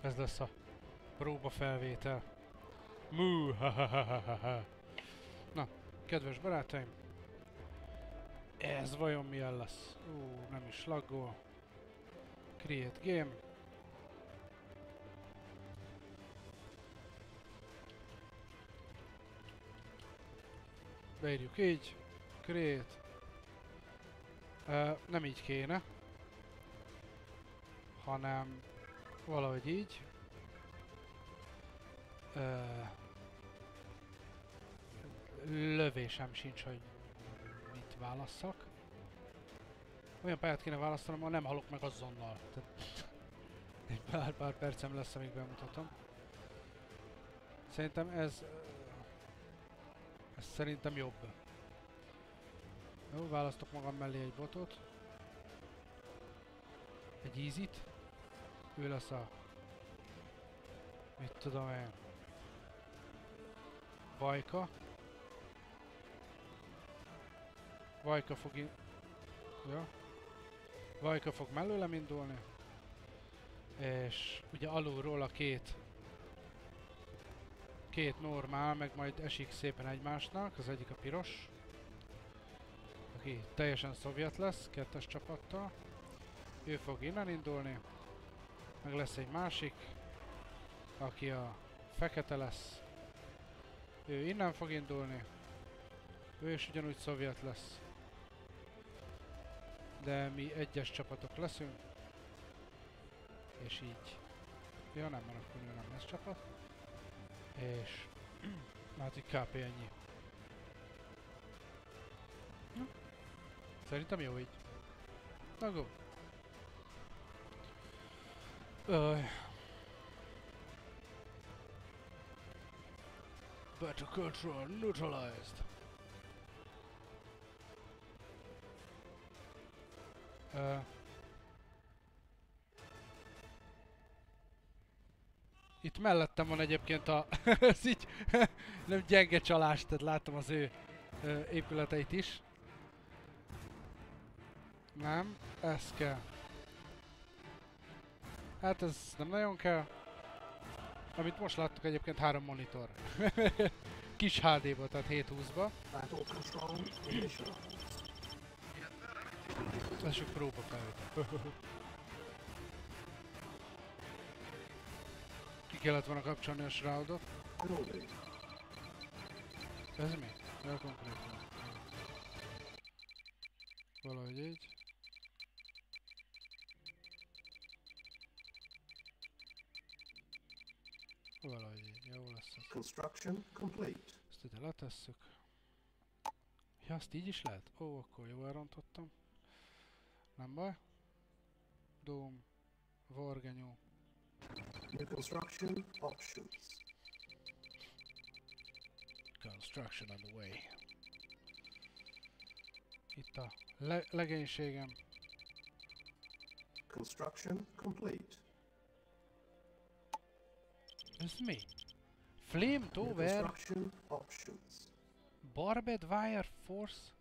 Ez lesz a próba felvétel. Mú, ha, ha, ha, ha, ha. Na, kedves barátaim, ez vajon milyen lesz? Ú, nem is laggol. Create game. Beírjuk így. Create. Uh, nem így kéne. Hanem valahogy így. Uh, lövésem sincs, hogy mit válasszak. Olyan pályát kéne választanom, ha nem halok meg azonnal. Tehát egy pár, pár percem lesz, amíg bemutatom. Szerintem ez... ö, Ez szerintem jobb. Jó, választok magam mellé egy botot. Egy easy-t. Ő lesz a... Mit tudom én. Vajka. Vajka fog in... Ja. Vajka fog mellőlem indulni. És ugye alulról a két két normál, meg majd esik szépen egymásnak, az egyik a piros, aki teljesen szovjet lesz, kettes csapattal. Ő fog innen indulni, meg lesz egy másik, aki a fekete lesz. Ő innen fog indulni, ő is ugyanúgy szovjet lesz. De mi egyes csapatok leszünk. És így. Ja nem, mert akkor nem lesz csapat. És... hát így kp. ennyi. Na. Szerintem jó így. Na go. Battle control neutralized. Ö, Itt mellettem van egyébként a... ez így... nem gyenge csalás, tehát látom az ő ö, épületeit is. Nem, ez kell. Hát ez nem nagyon kell. Amit most láttuk egyébként három monitor. Kis HD-ba, tehát 720-ba. Battle control initialized. Ez csak próba felvétel. Ki kellett volna kapcsolni a shroudot. Ez mi? Ja. Valahogy így. Valahogy így, jó lesz ez. Construction complete. Ezt ide letesszük. Ja, azt így is lehet? Ó, akkor jó elrontottam. Nem baj. Doom. Vargenyó. New construction options. Construction on the way. Itt a le legénységem. Construction complete. Ez mi? Flame New Tower construction options. Barbed Wire Force.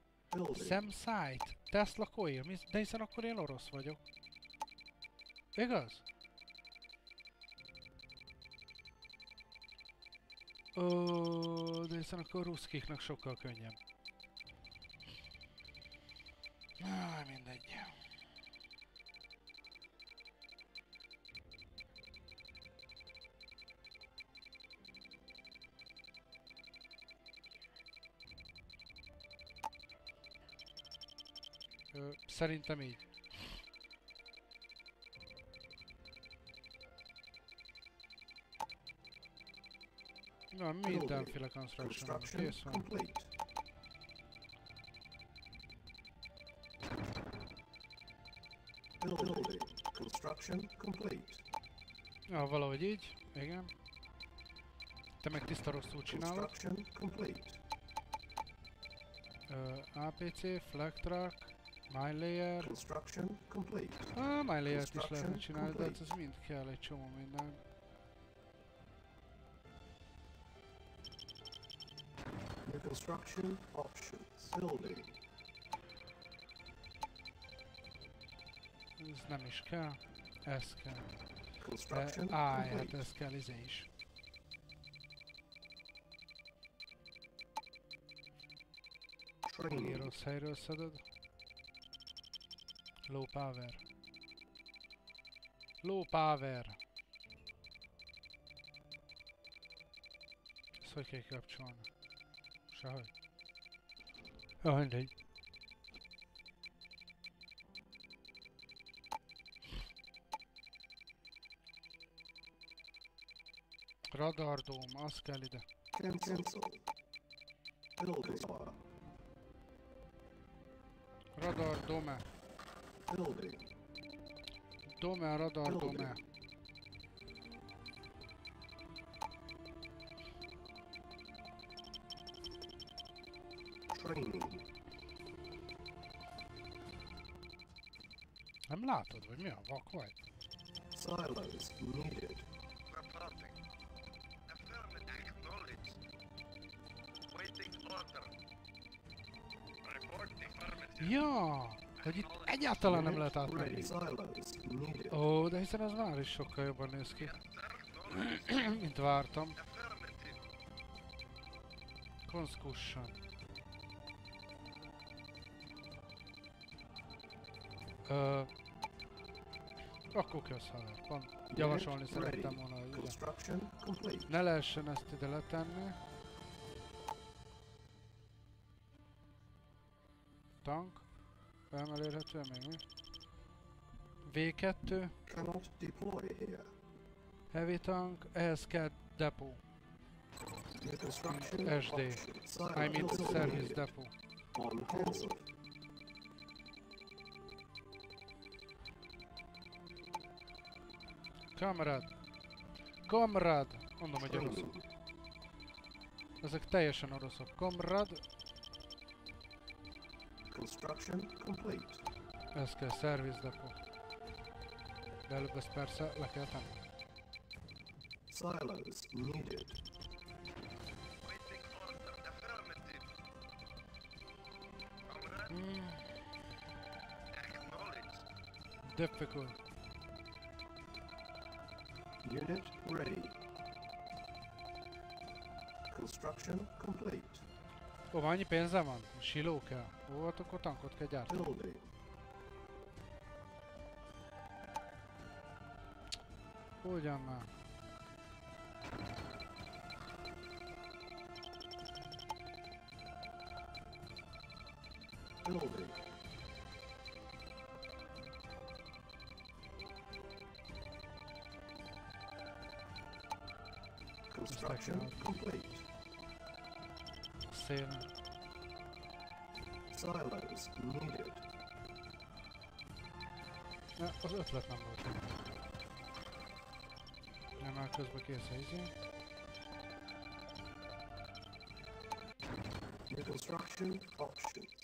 Sam Site Tesla Coil. De hiszen akkor én orosz vagyok. Igaz? Ó, de hiszen akkor ruszkiknak sokkal könnyebb. Ah, mindegy. Szerintem így. Na, mindenféle construction van, Construction kész van. complete. Building. Construction complete. Ja, valahogy így, igen. Te meg tiszta rosszul csinálod. Construction complete. Ö, APC, flag track, my layer. Construction complete. Ah, my layer-t is lehetne csinálni, de hát ez mind kell egy csomó minden. New construction options. Building. Ez nem is kell. Ez kell. Construction Áj, hát complete. ez kell izé is. Training. rossz helyről szeded. Low power. Low power. Ezt hogy kell kapcsolni? Sehogy. Jó, mindegy. Radardóm, az kell ide. Cancel. Building. Power. Radar dome. Building. Dome, radar dome. Training. Nem látod, vagy mi a vak vagy? Silos needed. Reporting. Affirmative. Acknowledged. Waiting order. Report affirmative. Ja, hogy itt egyáltalán nem lehet átmenni. Ó, de hiszen az már is sokkal jobban néz ki, mint vártam. Conscussion. Ö... Akkor kösz haver. Pont javasolni szerettem volna, hogy. Ne lehessen ezt ide letenni. Felmelérhető még mi? V2. Cannot deploy here. Heavy tank. Ehhez kell construction SD. I mean service depot. On cancel. Mondom, hogy oroszok. Ezek teljesen oroszok. Kamrad! Construction complete. Ez kell, service depot. De előbb ezt persze le kell tenni. Silos needed. Waiting order. Affirmative. Comrade. Mm, Acknowledged. difficult. Unit ready. Construction complete. Ó, annyi pénzem van? Siló kell. Ó, hát akkor tankot kell gyártani. Building. Ugyan már. Building. Construction complete. Szélen. Silos needed. Ne, az ötlet nem volt. Nem már közben kész a. New construction options.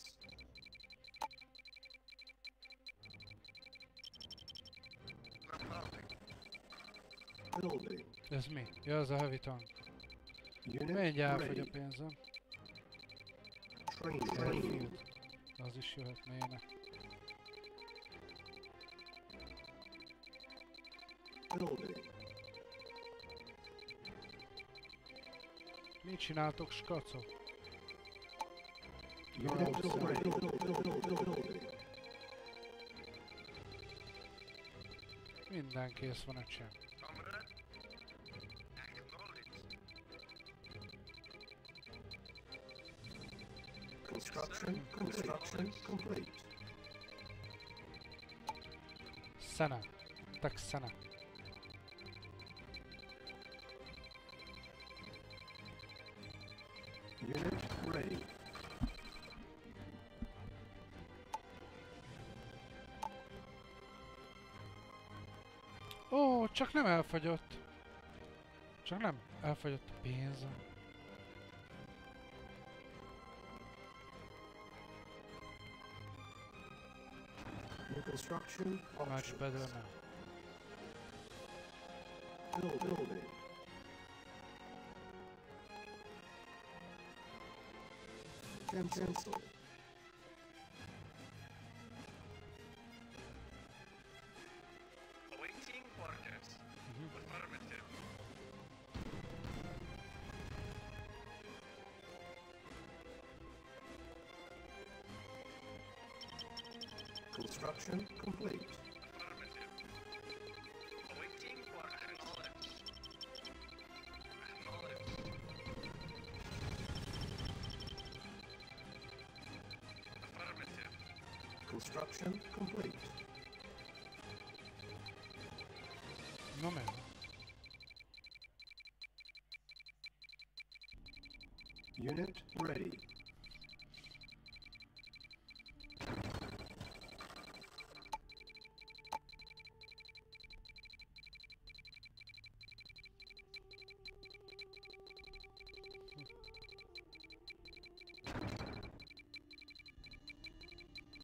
Building. Ez mi? Ja, az a heavy tank. Unit Mindjárt elfogy a pénzem. Az is jöhetnéne. Building. Mit csináltok, skacok? Minden kész van, öcsém. Construction. Construction complete. Szene. Tak szene. Unit ready. Ó, csak nem elfogyott. Csak nem elfogyott a pénzem. Construction Much options. better now. Build, building. Cancel. Unit ready.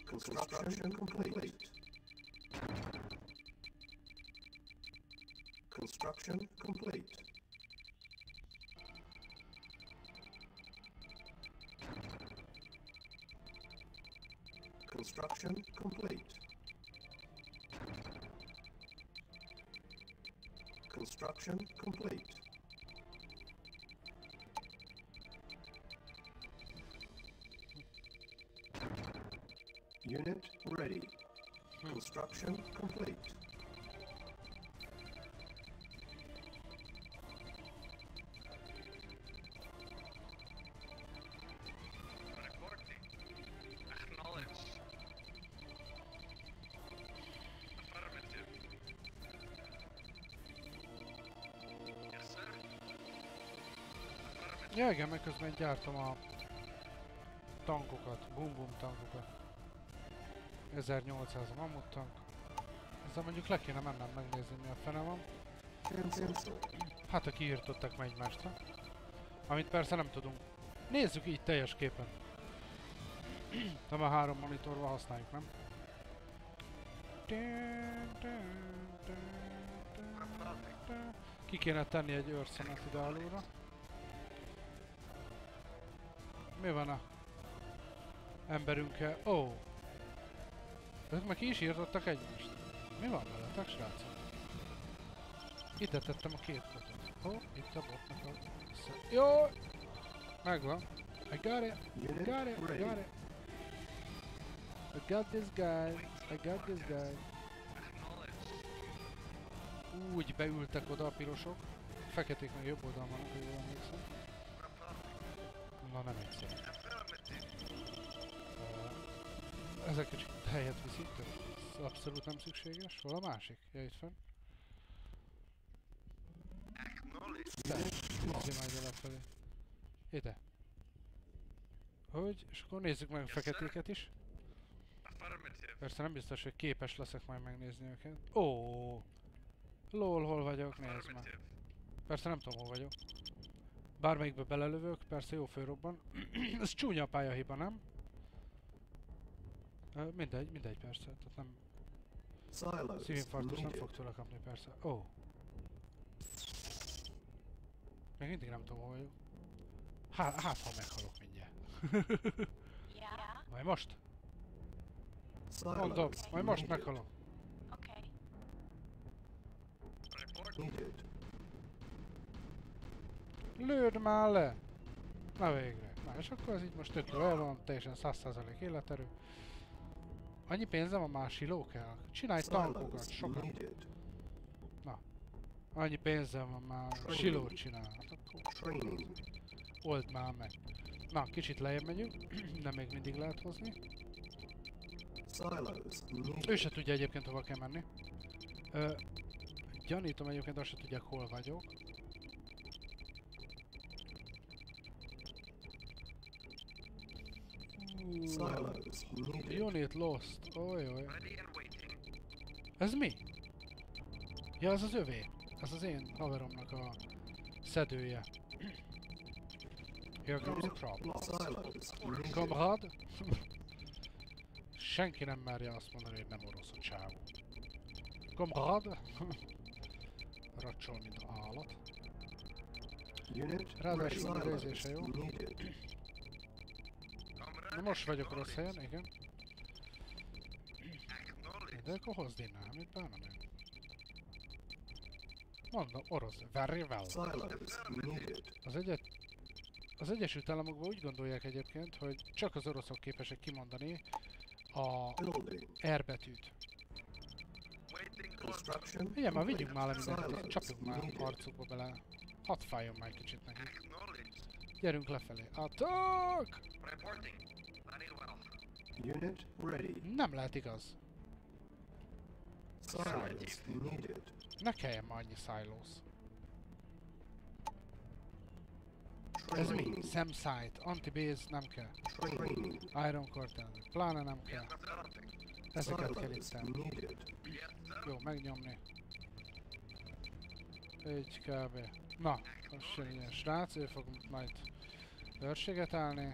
Construction complete. Construction complete. Construction complete. Construction complete. Unit ready. Construction complete. Ja igen, meg közben gyártom a tankokat, bum-bum tankokat. 1800 mamut tank. Ezzel mondjuk le kéne mennem megnézni mi a fene van. Hát ha kiírtottak meg egymásra. Amit persze nem tudunk. Nézzük így teljes képen. Nem a három monitorval használjuk, nem? Ki kéne tenni egy őrszemet ide alulra. Mi van a emberünkkel? Ó! Oh. Ők meg ki is írtottak egymást. Mi van veletek, srácok? Ide tettem a két botot. Ó, oh, itt a botnak a... Jó! Megvan. I got it. Unit Got it. ready. Got it. I got this guy. I got this guy. Úgy beültek oda a pirosok. Feketék meg jobb oldalon vannak, emlékszem. Reporting. Na nem egyszer. Affirmative. Ö, Ezek kicsit helyet viszik, ez abszolút nem szükséges. Hol a másik? Ja, itt fenn. Acknowledge. Már lefelé. Ide. Hogy? És akkor nézzük meg a feketéket is. Persze nem biztos, hogy képes leszek majd megnézni őket. Ó, lol, hol vagyok, nézd. Affirmative. Persze nem tudom, hol vagyok. Bármelyikbe belelövök, persze jó fölrobban. Ez csúnya a pályahiba, nem? Ö, mindegy, mindegy persze. Tehát nem Silos szívinfarktus nem fog tőle kapni persze. Ó. Oh. Még mindig nem tudom, hol vagyok. Hát, hát ha meghalok mindjárt. Yeah. Majd most? Silos Mondom, majd most needed. meghalok. Okay. Lőd már le! Na végre. Na és akkor ez így most jó el van, teljesen 100% életerő. Annyi pénzem van már siló kell? Csinálj tankokat, Silos sokat. needed. Annyi pénzem van már, silót csinál. Hát old már meg. Na, kicsit lejjebb megyünk, de még mindig lehet hozni. Ő se tudja egyébként hova kell menni. Ö, gyanítom egyébként azt se tudják hol vagyok. Silos. Unit lost. Oj, oj. Ready and waiting. Ez mi? Ja, ez az övé. Ez az én haveromnak a szedője. Here comes the problem. Kamrad? Senki nem merje azt mondani, hogy nem orosz a csávó. Kamrad? Racsol, mint állat. Ráadásul a nézése jó. Na most vagyok rossz helyen, igen. De akkor hozd innen, amit bánom én. Mondom, orosz. Very well. Az egyet... Az Egyesült Államokban úgy gondolják egyébként, hogy csak az oroszok képesek kimondani a. R betűt. Igen, már vigyünk már le mindent, csapjuk már needed. arcukba bele. Hadd fájjon már kicsit neki. Acknowledged. Gyerünk lefelé. Attack! Reporting. Unit ready. Nem lehet igaz. Silence needed. Ne kelljen már annyi silos. Ez mi? Training. Sam Sight, Anti-Base nem kell. Training. Iron Curtain, pláne nem kell. Ezeket kell itt. Jó, megnyomni. Egy kb. Na, most jön ilyen srác, ő fog majd őrséget állni.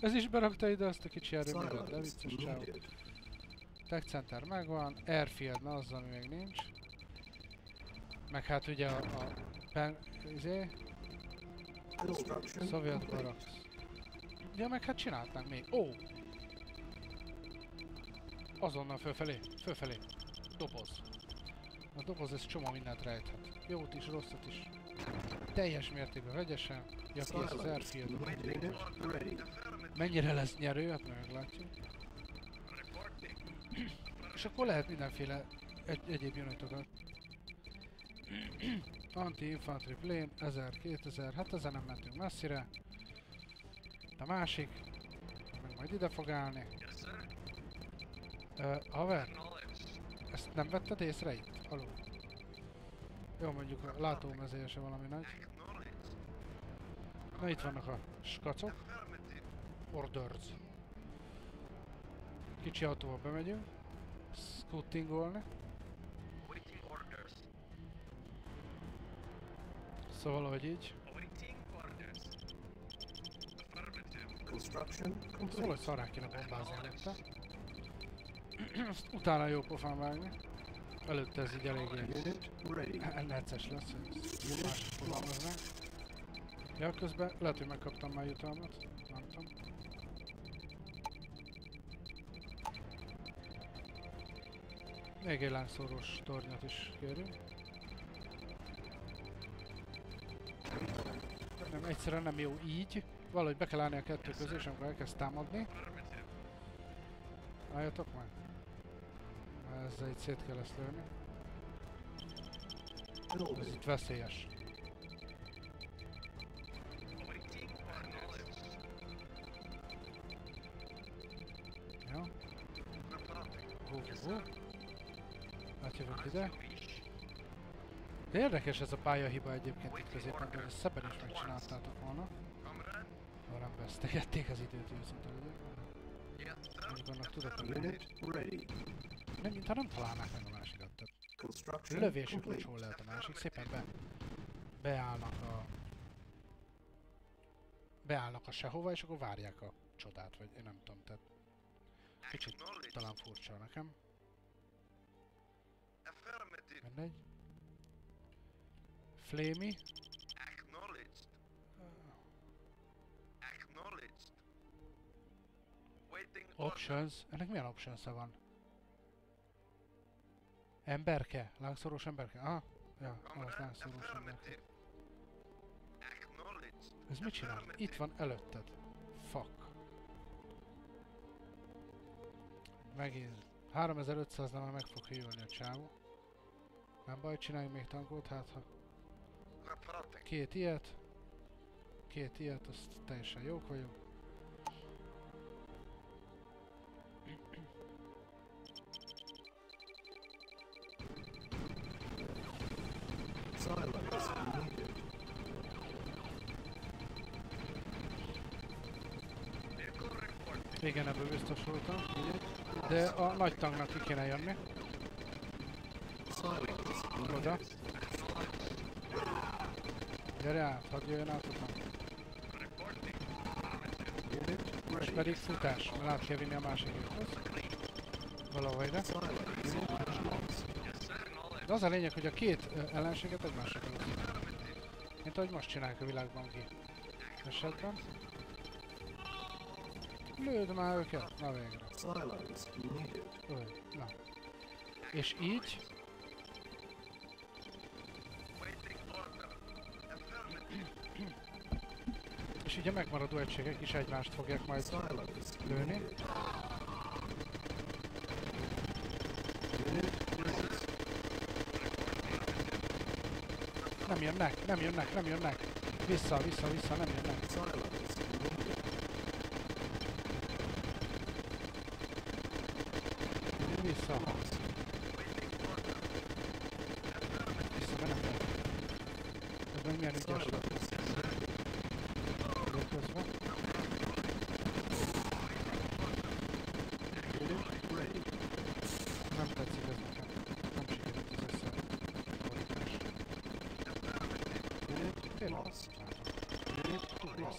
Ez is berakta ide azt a kicsi erőművet, de vicces needed. Tech Center megvan, Airfield, na az, ami még nincs. Meg hát ugye a, a pen, izé, complete. Barracks. Ja, meg hát csináltnánk még. Ó! Azonnal fölfelé, fölfelé. Doboz. A doboz ez csomó mindent rejthet. Jót is, rosszat is. Teljes mértékben vegyesen. Ja, kész az Airfield. Mennyire lesz nyerő, hát meglátjuk. És akkor lehet mindenféle egy egyéb unitokat. Anti-infantry plane, 1000-2000, hát ezen nem mentünk messzire. A másik, meg majd ide fog állni. Ö, haver, ezt nem vetted észre itt? Alul. Jó, mondjuk a látómezője valami nagy. Na itt vannak a skacok. Orders. Kicsi autóval bemegyünk. Scootingolni. Waiting orders. Szóval, hogy így. Waiting orders. Affirmative. Construction Szóval, hogy szarrá kéne bombázni előtte. Azt utána jó pofán vágni. Előtte ez így eléggé necces lesz, hogy ezt másik fogalmaznánk. Ja, közben lehet, hogy megkaptam már jutalmat. Lángszórós tornyot is kérünk. Nem, egyszerűen nem jó így. Valahogy be kell állni a kettő közé, és amikor elkezd támadni. Álljatok meg! Ezzel itt szét kell ezt lőni. Ez itt veszélyes. Jó? Hú, hú. As ide. De érdekes ez a pályahiba egyébként itt középen, de ezt szebben is megcsináltátok volna. Nem vesztegették az időt. Yes, sir. Mondjuk annak tudok, hogy nem, mintha nem találnák meg a másikat. Tehát lövésük nincs hol lehet a másik. Szépen be, beállnak a... Beállnak a sehova, és akkor várják a csodát, vagy én nem tudom, tehát kicsit talán furcsa nekem. Mindegy. Flamey. Acknowledged. Acknowledged. Waiting. Options. Ennek milyen options -e van? Emberke? Lángszoros emberke? Aha. Ja, az lángszoros emberke. Ez mit csinál? Itt van előtted. Fuck. Megint. 3500 nem meg fog hűlni a csávó. Nem baj, csináljunk még tankot, hát ha két ilyet. Két ilyet, azt teljesen jók vagyunk. Igen, ebből biztos voltam. De a nagy tanknak ki kéne jönni. Oda. Gyere át, hadd jöjjön át a tank. Reporting. Unit És ready. pedig futás, mert át kell vinni a másik juthoz. Valahol ide. De az a lényeg, hogy a két ellenséget egymásra kell. Mint ahogy most csinálják a világbanki esetben. Lőd már őket! Na végre. Lőd. Na. És így így megmaradó egységek is egymást fogják majd lőni. Nem jönnek, nem jönnek, nem jönnek. Vissza, vissza, vissza, nem jönnek. Affirmative. gondolom.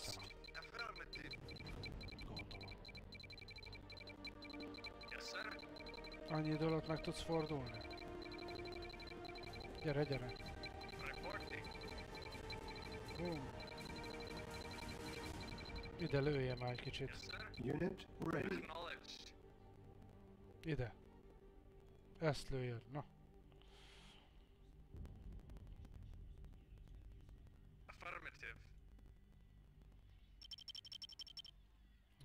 Annyi idő alatt meg tudsz fordulni? Gyere, gyere. Bum. Ide lője már egy kicsit. Unit ready. Ide. Ezt lőjed. Na. Affirmative.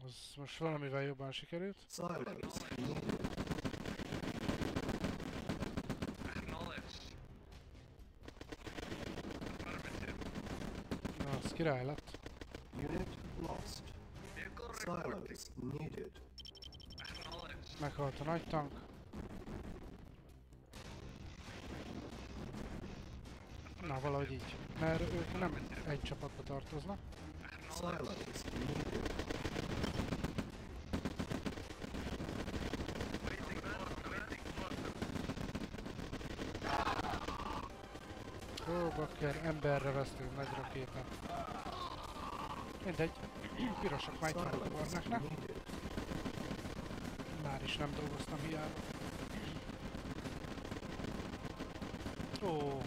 Az most valamivel jobban sikerült. Affirmative. Na, az király lett. Unit lost. Silos needed. Meghalt a nagy tank. Na, valahogy így. Mert ők nem egy csapatba tartoznak. Acknowledged. Silos needed. Waiting order. Waiting order. Bakker, emberre vesztünk nagy rakétát. Mindegy. Pirosak vannak Silos ne? needed. Már is nem dolgoztam hiába. Ó,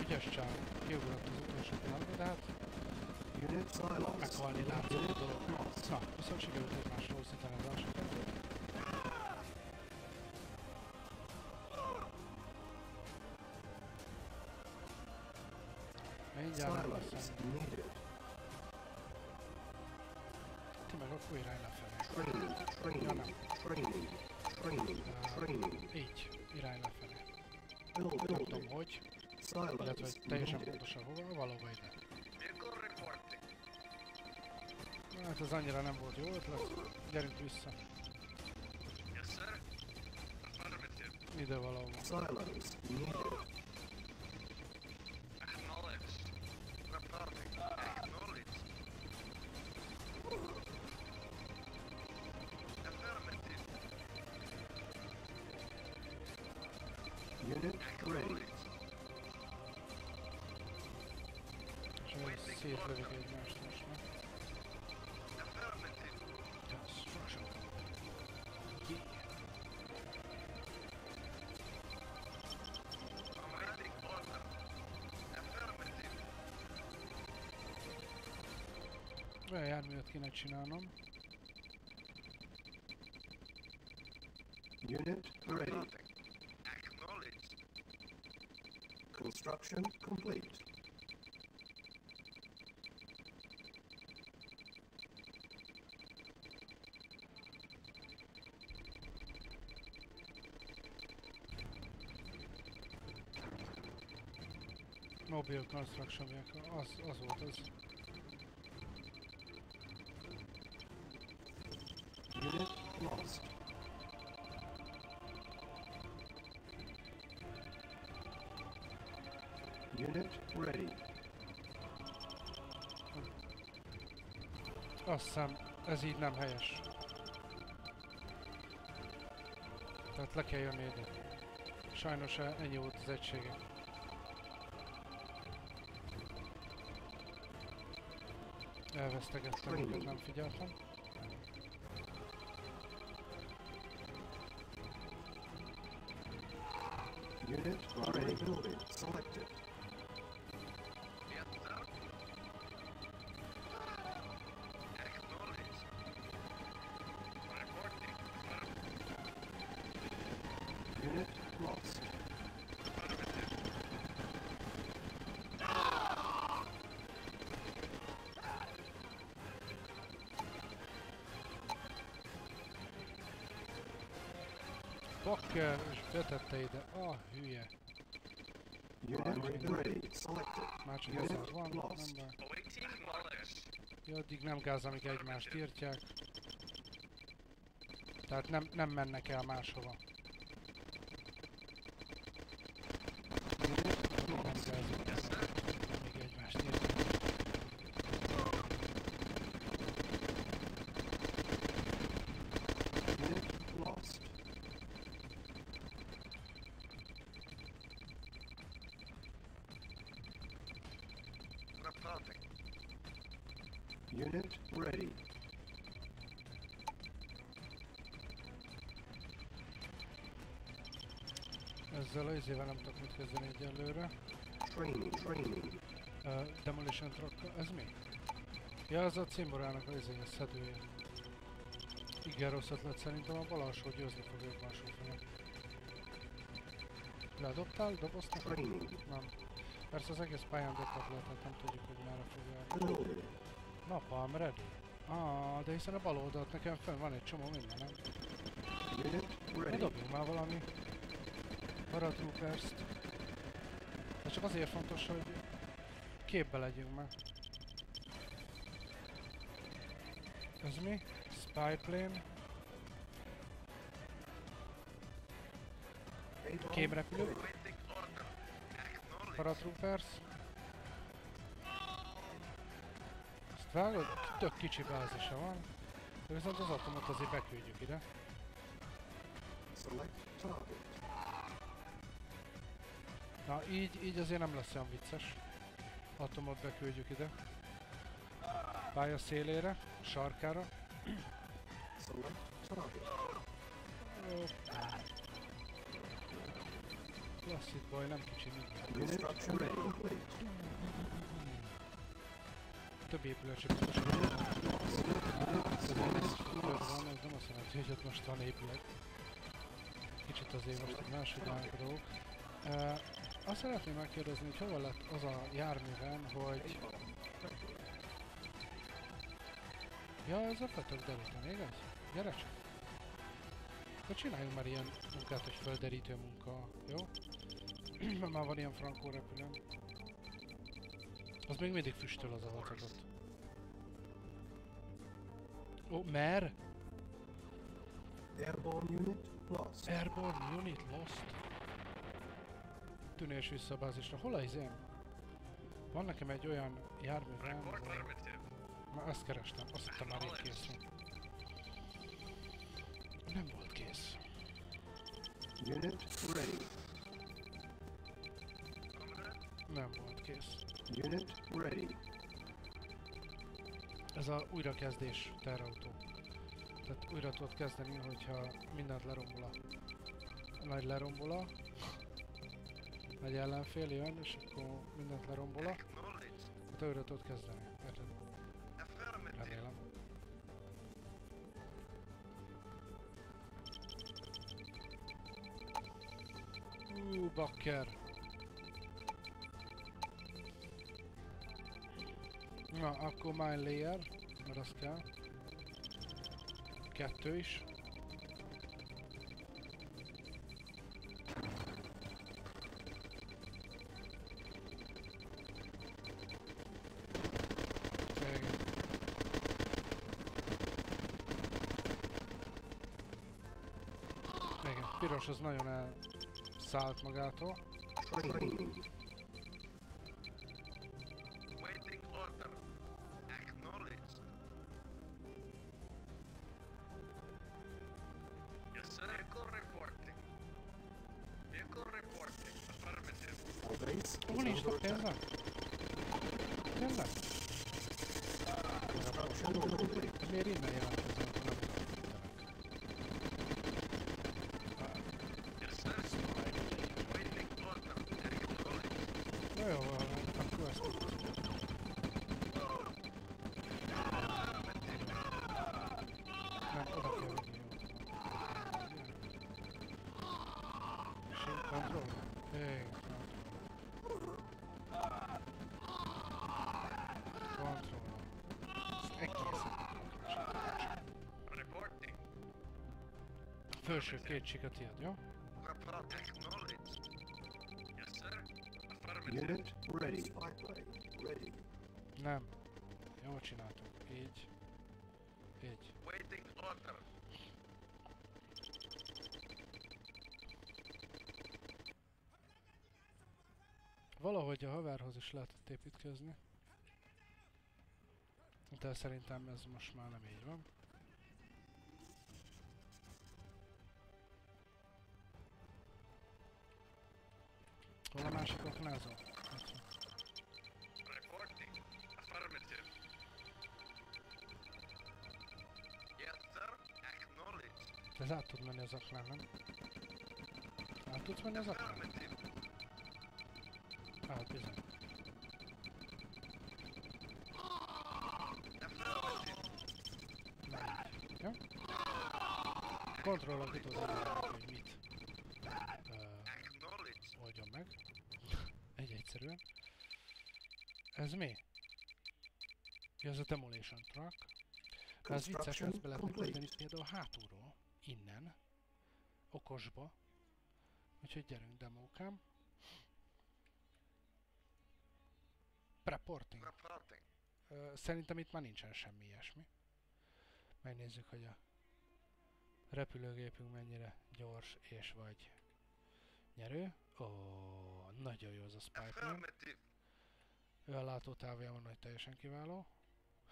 ügyes csávó. Kiugrott az utolsó pillanatban, de hát meghalni látszott a dolog. Na, viszont sikerült egymásról szítani az első lesz ennyi. needed. Ti meg akkor irány lefelé. Training, training, training, training, training. Így, irány lefelé. Nem tudom hogy, Silos hogy teljesen pontosan hova, valóban ide. Hát ez annyira nem volt jó ötlet. Gyerünk vissza. Ide valahova. Silos needed. Kéne csinálnom. Unit ready. Reporting. Acknowledged. Construction complete. Mobile Construction Vehicle, az, az volt az. Unit lost. Unit ready. Azt hiszem, ez így nem helyes. Tehát le kell jönni ide. Sajnos eh, ennyi volt az egysége. Elvesztegettem, nem figyeltem. Building selected. Yes, és betette ide. Ah, hülye. Unit ready selected. már csak ezer van, nem baj. Ja, addig nem gáz, amíg egymást írtják. Tehát nem, nem mennek el máshova. Addig nem gázolnak, Yes, sir. amíg egymást írtják. Unit lost. Reporting. Unit ready. Ezzel az izével nem tudok mit kezdeni egyelőre. Training, training. Uh, demolition truck, ez mi? Ja, ez a cimborának az izé, a szedője. Igen rossz ötlet szerintem, a bal alsó győzni fog ők alsó fele. Ledobtál? Doboztak? Nem. Persze az egész pályán dobtak le, tehát nem tudjuk, hogy merre fog járni. Loaded. Napalm ready. Ah, de hiszen a bal oldalt nekem fönn van egy csomó minden, nem? Unit Ne dobjunk már valami paratroopers-t. Ez csak azért fontos, hogy képbe legyünk már. Ez mi? Spy plane, kémrepülő, paratroopers. Vágod? Tök kicsi bázisa van. De viszont az atomot azért beküldjük ide. Na így, így azért nem lesz olyan vicces. Atomot beküldjük ide. Pálya szélére, sarkára. Hoppá. Placid boy, nem kicsi minden. Több épület sem biztos, hogy van. Ez nem azt jelenti, hogy ott most van épület. Kicsit azért most egy máshogy állnak. Uh, azt szeretném megkérdezni, hogy hova lett az a járművem, hogy... Ja, ez a fötök derítő, igaz? Gyere csak! Akkor csináljunk már ilyen munkát, hogy földerítő munka, jó? Mert már van ilyen frankó repülőm. Az még mindig füstöl az a vacakot. Ó, mer? Airborne unit lost. Airborne unit lost. Tűnés vissza a bázisra. Hol a izém? Van nekem egy olyan járművem. Már ezt kerestem, azt hittem már rég kész van. Nem volt kész. Unit ready. Nem volt kész. Unit ready. Ez a újrakezdés terautó. Tehát újra tudod kezdeni, hogyha mindent lerombol a... Nagy lerombol a... Nagy ellenfél jön, és akkor mindent lerombol a... Acknowledge. Hát újra tudod kezdeni. Érted? Remélem. Ú, bakker. Na, akkor mine layer, mert az kell. Kettő is. Igen. Piros az nagyon elszállt magától. Felső két csika tiéd, jó? Yes, sir. Unit ready. Nem. Jól csináltuk. Így. Így. Waiting order. Valahogy a haverhoz is lehetett építkezni. De szerintem ez most már nem így van. A másik aknázó? Ott van. Reporting. Affirmative. Yes, sir. Acknowledge. De ez át tud menni az aknán, nem? Át tudsz menni az aknán? Affirmative. Át bizony. Affirmative. Na így. Jó? Kontrollok tudod elmondani, hogy mit ö, Acknowledge. oldjon meg. Egy egyszerűen. Ez mi? Ja, ez a demolition truck. De ez vicces, ezt be lehetne küldeni például hátulról, innen, okosba. Úgyhogy gyerünk demókám. Reporting. Reporting. Ö, szerintem itt már nincsen semmi ilyesmi. Megnézzük, hogy a repülőgépünk mennyire gyors és vagy nyerő. Ó, nagyon jó az a. Affirmative. Ő a látótávja van, hogy teljesen kiváló.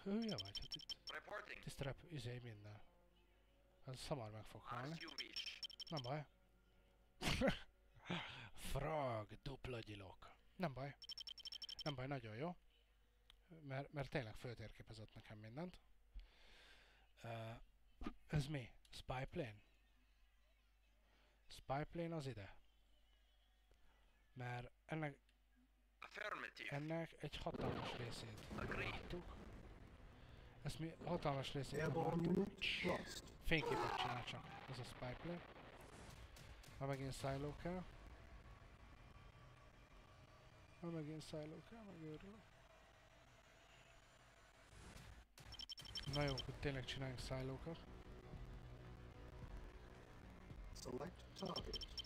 Hülye vagy? Hát itt, Reporting. itt rep, izé minden. Az hamar meg fog halni. Nem baj. Frog, dupla gyilok. Nem baj. Nem baj, nagyon jó. Mert, mert tényleg föltérképezett nekem mindent. Uh, ez mi? Spy plane? Spy plane az ide. Mert ennek, Affirmative. ennek egy hatalmas részét Agreed. láttuk. Ezt mi hatalmas részét lost. Fényképet csinál csak, ez a spy plane. Ha megint silo kell. Ha megint silo kell, megőrül. Na jó, akkor tényleg csináljunk silo-kat. Select target.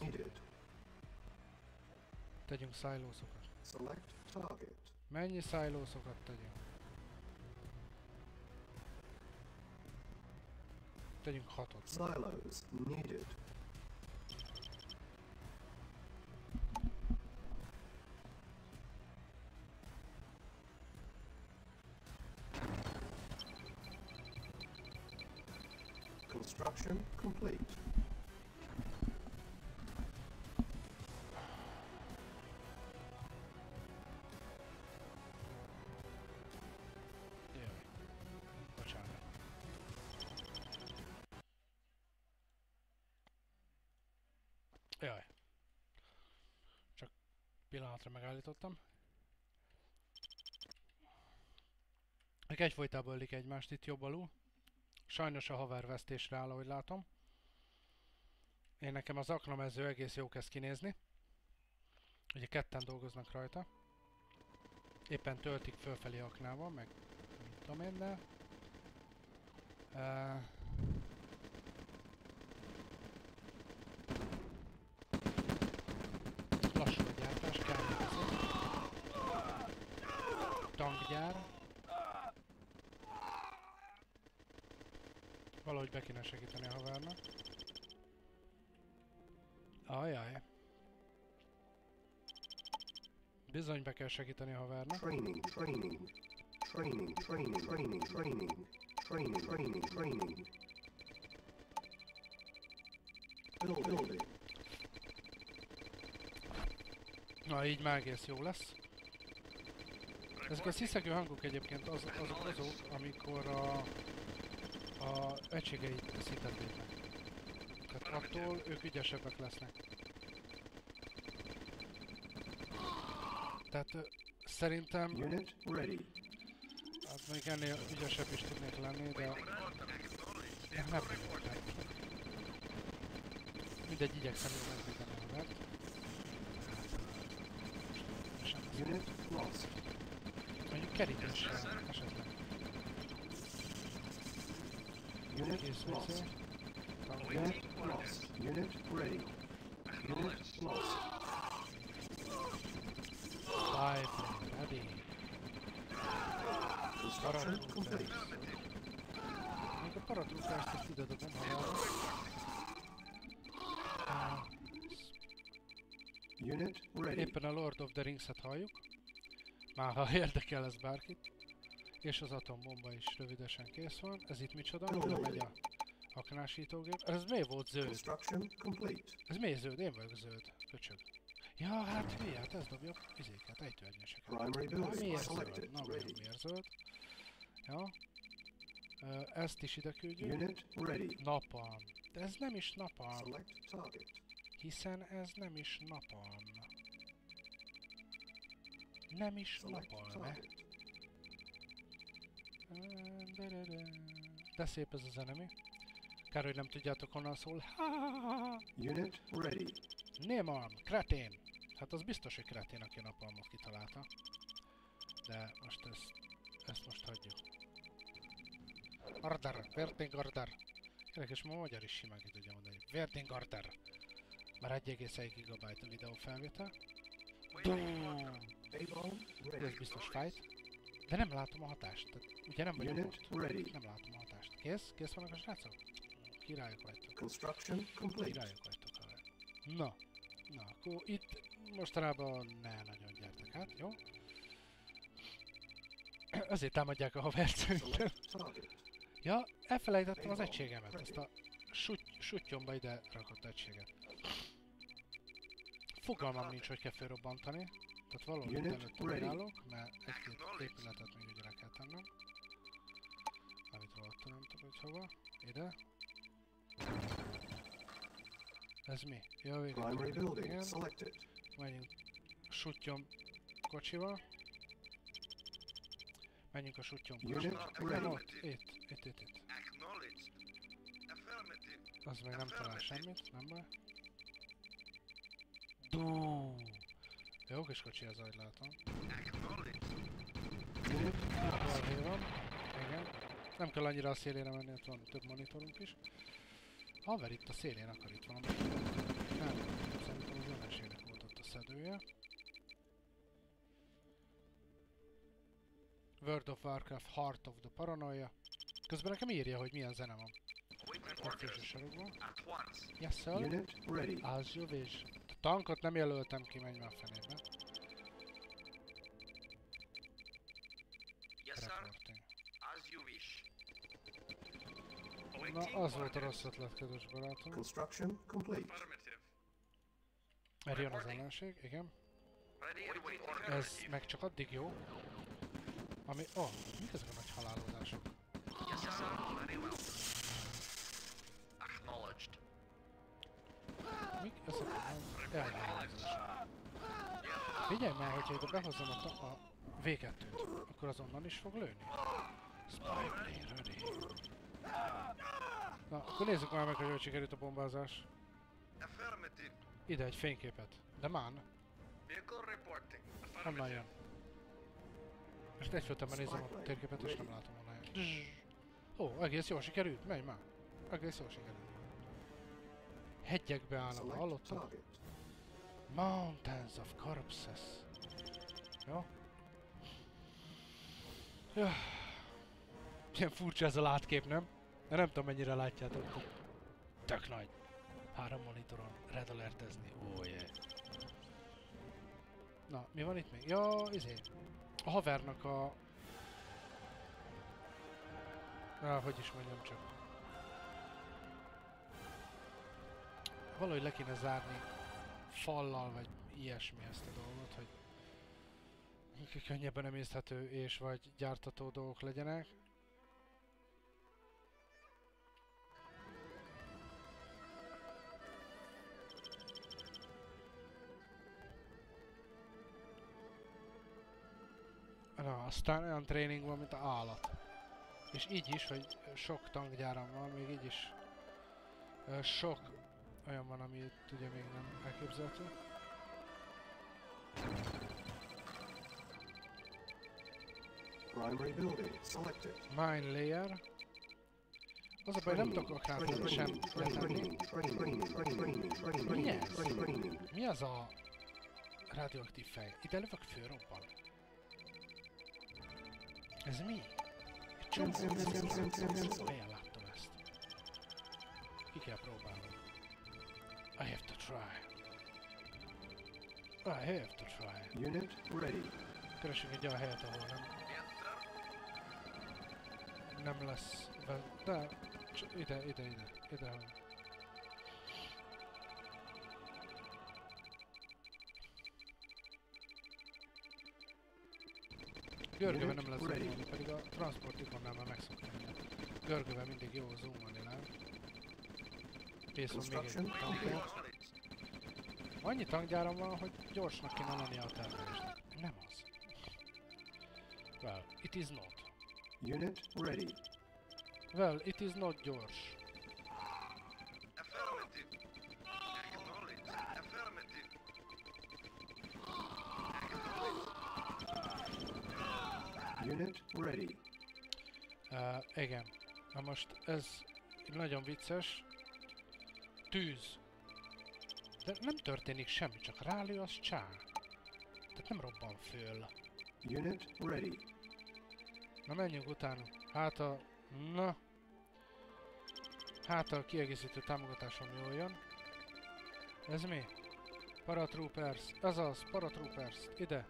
Needed. Tegyünk. Select target. Mennyi silószokat tegyünk? Tegyünk hatot. Silos needed. Pillanatra megállítottam. Ők egyfolytában ölik egymást itt jobb alul. Sajnos a haver vesztésre áll, ahogy látom. Én nekem az aknamező egész jó kezd kinézni. Ugye ketten dolgoznak rajta. Éppen töltik fölfelé aknával, meg mit tudom én, de... Uh, lassú a gyártás, kell még ezért. Tankgyár. Valahogy be kéne segíteni a havernak. Ajaj. Bizony be kell segíteni a havernak. Training, training. Training, training, training, training. Training, training, training. Building. Na így már egész jó lesz. Ezek a sziszegő hangok egyébként az, azok azok, amikor a, a egységeit szintet lépnek. Tehát attól ők ügyesebbek lesznek. Tehát szerintem, Unit ready. hát még ennél ügyesebb is tudnék lenni, de nem nem tudok. Mindegy, igyekszem jól megvédeni a mert. Unit lost. Kerítéssel esetleg. Unit lost. Unit lost. Unit ready. Unit lost. Pipeline ready. Construction complete. Még a paratúzást is ide dobom, ha van. Ah, Unit ready. Éppen a Lord of the Rings-et halljuk. Már ha érdekel ez bárkit. És az atombomba is rövidesen kész van. Ez itt micsoda? Oda megy a aknásítógép. Ez miért volt zöld? Ez miért zöld? Én vagyok zöld. Köcsög. Ja, hát hülye, hát ez dobja a izéket, ejtőernyőseket. Miért zöld? Na, Ready. miért zöld? Ja. Ezt is ide küldjük. Napalm. De ez nem is napalm, hiszen ez nem is napalm. Nem is napalm, eh? target. De szép ez a zene, mi? Kár, hogy nem tudjátok honnan szól. Unit ready. Némalm, kretén! Hát az biztos, hogy kretén, aki a napalmot kitalálta. De most ezt, ezt most hagyjuk. Order, Verding order. Érdekes, ma magyar is simán ki tudja mondani. Verding order. Már 1,1 GB a videó felvétel. Boom! Ez biztos fájt. De nem látom a hatást. Tehát, ugye nem vagyok ready. Nem látom a hatást. Kész? Kész vannak a srácok? Királyok vagytok. Construction complete. Királyok vagytok. Na. Na, akkor itt mostanában ne nagyon gyertek át, jó? Azért támadják a havert szerintem. Ja, elfelejtettem az egységemet, ezt a sut- sutyomba ide rakott egységet. Fogalmam nincs, hogy kell felrobbantani. Tehát valahol itt ready. megállok, mert egy-két épületet még ugye le kell tennem. Amit rohadtul nem tudok, hogy hova. Ide. Ez mi? Igen. selected. Menjünk sutyom kocsival. Menjünk a sutyom kocsival. itt, itt, itt, itt. Az még nem talál semmit, nem baj. Dú. Jó kis kocsi az, ahogy látom. Valami van. Igen. Nem kell annyira a szélére menni, ott van több monitorunk is. Haver itt a szélén akar itt valami. Nem, szerintem az ellenségnek volt ott a szedője. World of Warcraft Heart of the Paranoia. Közben nekem írja, hogy milyen zene van. Waiting A sarokban. At once. Yes, sir. Unit ready. As you wish. A tankot nem jelöltem ki, menj már a fenébe. Yes, sir. Reporting. As you wish. Na, az volt a rossz ötlet, kedves barátom. Construction complete. Mert jön az ellenség, igen. Ez meg csak addig jó, ami... Ó, oh, mik ezek a nagy halálozások? Yes, sir. Very well. Mik ezek a elhalálozások? Figyelj már, hogyha ide behozom a, a V2-t, akkor azonnal is fog lőni. Spy plane ready. Na, akkor nézzük már meg, hogy hogy sikerült a bombázás. Ide egy fényképet. De reporting. nem nagyon. Most egyfőtemben nézem a térképet és nem látom. Dzs. Ó, egész jól sikerült, menj már. Egész jól sikerült. Hegyekbe állnak, hallottad? Mountains of Corpses. Jó? Ja. Ilyen furcsa ez a látkép, nem? De nem tudom mennyire látjátok. Tök nagy. Három monitoron red alertezni. Ó, oh, yeah. Na, mi van itt még? Ja, izé. A havernak a... Ah, hogy is mondjam csak. Valahogy le kéne zárni fallal, vagy ilyesmi ezt a dolgot, hogy könnyebben emészthető és vagy gyártató dolgok legyenek. Na, aztán olyan tréning van, mint a állat. És így is, hogy sok tankgyáram van, még így is sok olyan van, ami itt ugye még nem elképzelhető. Primary building selected. Mine layer. Az a baj, nem tudok hátra sem letenni. Yes. training. Mi az a radioaktív fej? Ide lövök fölrobban. Ez mi? Egy csomó. Helyen láttam ezt. Ki kell próbálnom. I have to try. I have to try. Unit ready. Keresünk egy olyan helyet, ahol nem, nem lesz... De... Ide, ide, ide. Ide, hogy... Görgőben nem lesz zoomolni, pedig a transport ikonnál már megszoktam. Görgőben mindig jó zoomolni le. Viszont még egy. Acknowledged. Annyi tankgyáram van, hogy gyorsnak kéne lenni a termelésnek. Nem az. Well, it is not. Unit ready. Well, it is not gyors. Unit ready. Uh, igen. Na most ez nagyon vicces. Tűz. De nem történik semmi, csak rálő az csá. Tehát nem robban föl. Unit ready. Na menjünk utána. Hát a... Na. Hát a kiegészítő támogatásom jól jön. Ez mi? Paratroopers. Ez az, paratroopers. Ide.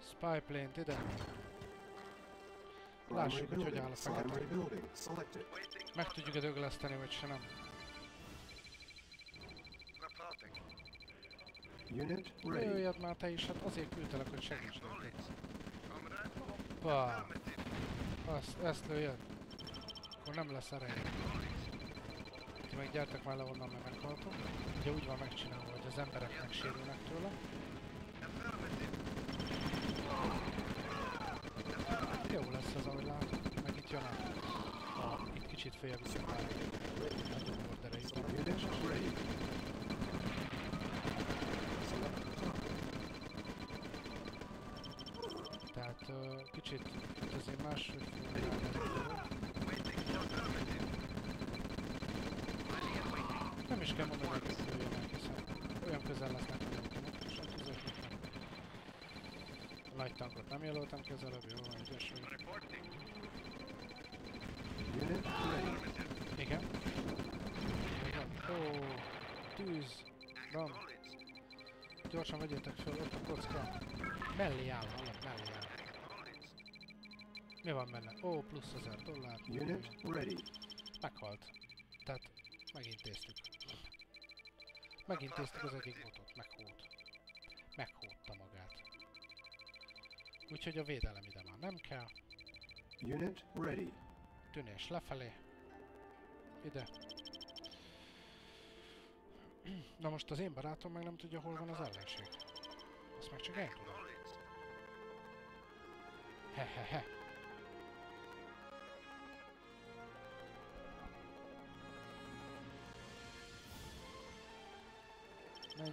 Spy plane ide. Lássuk, hogy hogy áll a fekete. Meg tudjuk-e dögleszteni, vagy se nem? Unit ready. Jöjjed már te is, hát azért küldtelek, hogy segíts. Pá, azt, ezt lőjed. Akkor nem lesz ereje. Ti meg gyertek már le onnan, mert meghaltok. Ugye úgy van megcsinálva, hogy az emberek megsérülnek tőle. Affirmative. Jó lesz ez, ahogy látom. Meg itt jön át. Itt kicsit följebb viszont már nagyobb ordereik vannak. Waiting. Nem is kell mondani, hogy jöjjenek, hiszen olyan közel lesznek a automok, és hát ezért nem. A nagy tankot nem jelöltem közelebb, jó, ügyes vagy. Igen. Ó, tűz. Ram, gyorsan vegyétek fel, ott a kocka. Mellé áll, hallom. Mi van benne? Ó, plusz 1000 dollár. Unit ready. Meghalt. Tehát megintéztük. Megintéztük az egyik botot, meghót. Meghódta magát. Úgyhogy a védelem ide már nem kell. Unit ready. Tűnés lefelé. Ide. Na most az én barátom meg nem tudja, hol van az ellenség. Azt meg csak én tudom. Hehehe.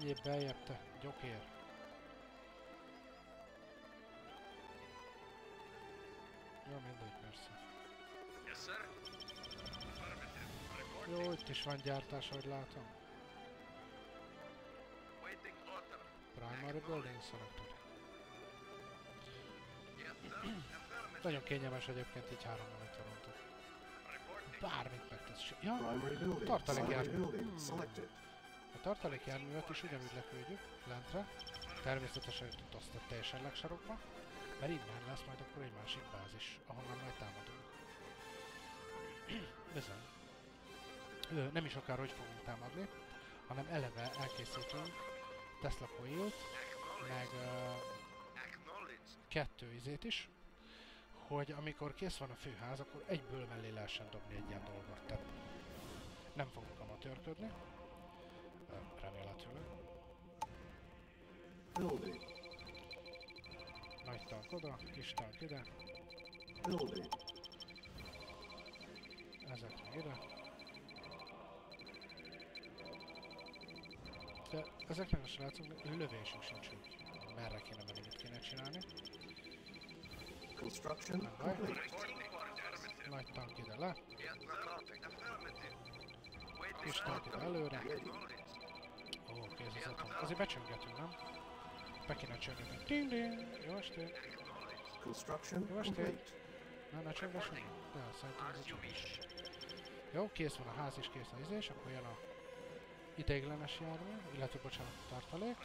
Menjél beljebb te, gyokér. Jó, mindegy, persze. Yes, sir. Affirmative. Jó, itt is van gyártás, ahogy látom. Primary Building. Affirmative. Nagyon kényelmes egyébként így három monitorontok. Bármit megtesz. Ja. Tartalék Primary jármű. A tartalékjárművet is ugyanúgy leküldjük lentre. Természetesen itt azt a teljesen legsarokba. Mert innen lesz majd akkor egy másik bázis, ahonnan majd támadunk. Bizony. Ö, nem is akár hogy fogunk támadni, hanem eleve elkészítünk Tesla coil meg Acknowledged. kettő izét is, hogy amikor kész van a főház, akkor egyből mellé lehessen dobni egy ilyen dolgot. Tehát nem fogok amatőrködni, remélhetőleg. Building. Nagy tank oda, kis tank ide, Building. ezek meg ide. De ezeknek a srácoknak lövésük sincs, hogy merre kéne menni, mit kéne csinálni. Construction nagy tank ide le, kis tank ide előre. Kész az atom. Azért becsöngetünk, nem? Be kéne csöngetni. Ding ding! Jó estét! Construction Jó estét! Na, ne csöngessünk? De, szerintem ez. Jó, kész van a ház és kész a izé, és akkor jön a ideiglenes jármű, illetve bocsánat, a tartalék.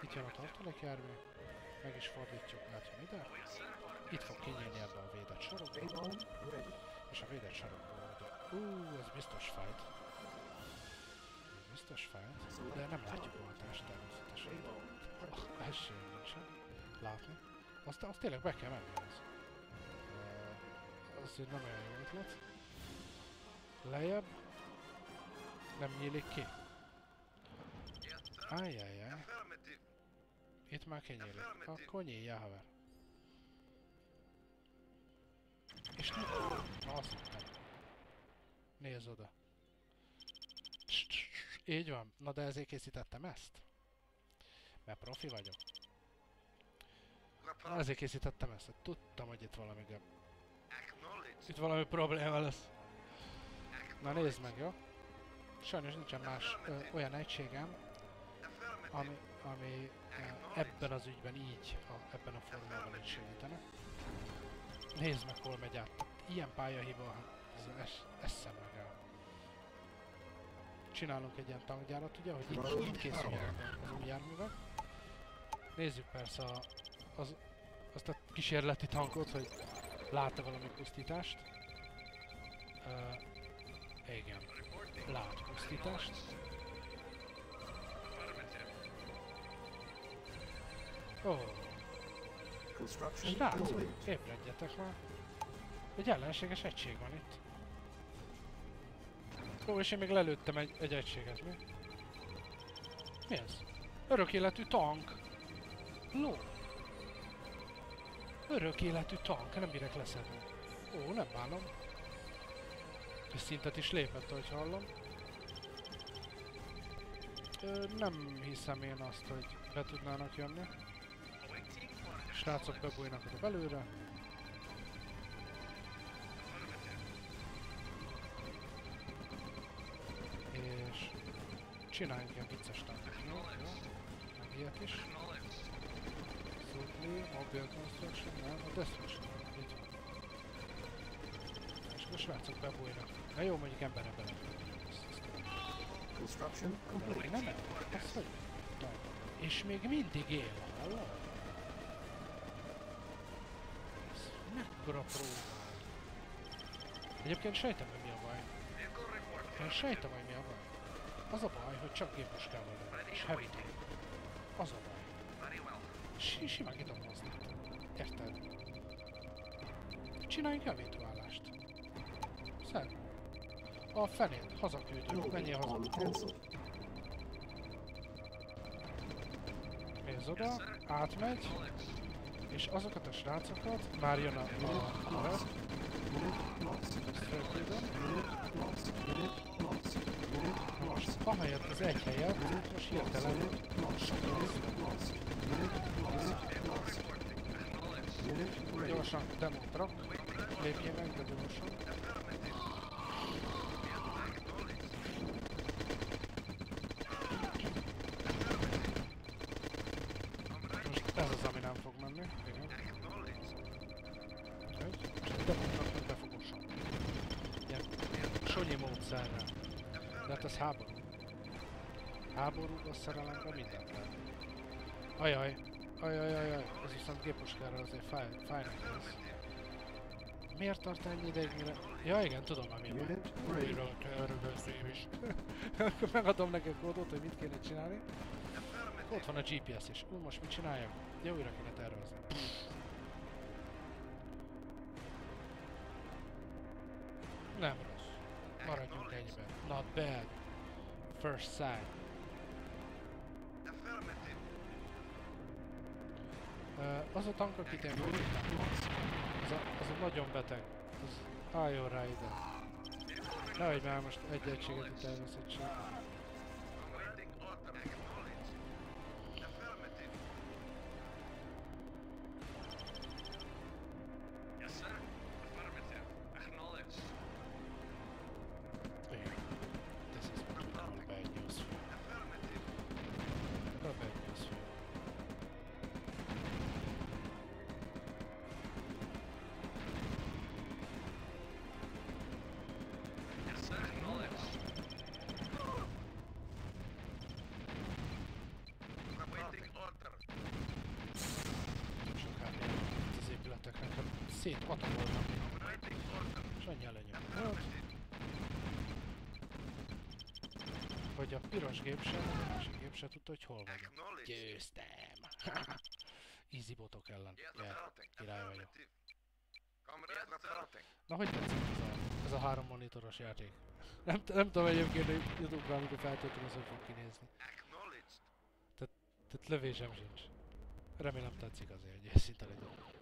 Itt jön a tartalék jármű, meg is fordítjuk, átjön ide. Itt fog kinyílni ebbe a védett ready. és a védett sarokból oda. Ú, ez biztos fájt. Ez biztos fájt, de nem látjuk a hatást természetesen. Oh, esély nincsen látni. Azt, azt tényleg be kell menni. Uh, az egy nem olyan jó ötlet. Lejjebb. Nem nyílik ki. Affirmative. Itt már kinyílik. Akkor nyílja, haver. És? Na, azt hittem. Nézz oda. Így van. Na de ezért készítettem ezt. Mert profi vagyok. Na, ezért készítettem ezt. Tudtam, hogy itt valami. Acknowledged. Itt valami probléma lesz. Na nézd meg, jó? Sajnos nincsen más ö, olyan egységem, ami, ami ö, ebben az ügyben így, a, ebben a formában is segítene. Nézd meg, hol megy át. Ilyen pályahiba, ez es, eszem meg el. Csinálunk egy ilyen tankgyárat, ugye, hogy így, így készüljenek az új járművek. Nézzük persze a, az, azt a kísérleti tankot, hogy lát-e valami pusztítást. Uh, igen, lát pusztítást. Oh, complete. ébredjetek már. Egy ellenséges egység van itt. Ó, és én még lelőttem egy, egy egységet, mi? Mi ez? Örök életű tank! Ló! Örök életű tank, nem bírek leszedni. Ó, nem bánom. És szintet is lépett, ahogy hallom. Ö, nem hiszem én azt, hogy be tudnának jönni. Srácok bebújnak oda belőle. És csináljunk ilyen vicces tankot, jó? jó? Meg ilyet is. Supli, Mobile Construction, nem? A Destruction, így van. És a srácok bebújnak. Na jó, mondjuk emberre bele. Construction complete. Nem, nem, azt hogy? Na, És még mindig él, hallod? Ez mekkora próba. Egyébként sejtem, hogy mi a baj. Én sejtem, hogy mi a baj. Az a baj, hogy csak gépuskával és heavy. Az a baj. Si simán ki tudom hozni. Érted? Csináljunk javítválást. Szer. A fenét, hazaküldjük, Building menjél haza. Nézz oda, átmegy, és azokat a srácokat, már jön a, ezt fölküldöm. Ahelyett az egy helyet, most hirtelen Unit lost. Unit lost. Unit lost. Lost. Acknowledged. Unit ready. gyorsan demót rak, lépjél meg, de gyorsan. Most ez az, ami nem fog menni. Igen. Úgyhogy most demót raknak befogosan. Ilyen sonyi módszerrel. De hát ez háború. Háborúban, szerelemben mindent lehet. Ajaj, ajaj, ajaj, ez viszont gépuskára azért fáj, fájnak ez. Miért tart ennyi ideig, mire... Ja igen, tudom már mi van. Újra tervezém is. Akkor megadom neki a kódot, hogy mit kéne csinálni. Ott van a GPS is. Ú, most mit csináljak? Ja, újra kéne tervezni. Nem rossz. Maradjunk egyben. Not bad. First sight. Uh, az a tank, akit én küldtem, az a, az a nagyon beteg. Az álljon rá ide. Nehogy már most egy egységet itt elveszítsek. Piros gép se, a másik gép se tudta, hogy hol vagyok. Acknowledge. Győztem! Easy botok ellen. Yeah. király vagyok. Na hogy tetszik ez a, ez a három monitoros játék? Nem, nem tudom egyébként, hogy Youtube-ra, amikor feltöltöm, az hogy fog kinézni. Acknowledged. Tehát lövésem sincs. Remélem tetszik azért, hogy őszinte legyek.